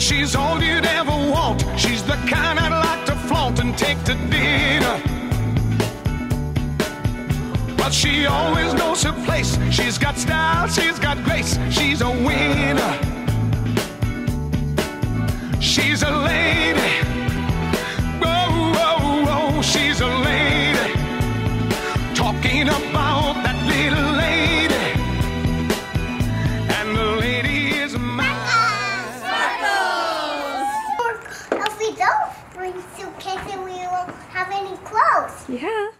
She's all you'd ever want. She's the kind I'd like to flaunt and take to dinner. But she always knows her place. She's got style, she's got grace, she's a winner. She's a lady. Oh, oh, oh, she's a lady. Talking about that little. bring suitcase and we won't have any clothes. Yeah.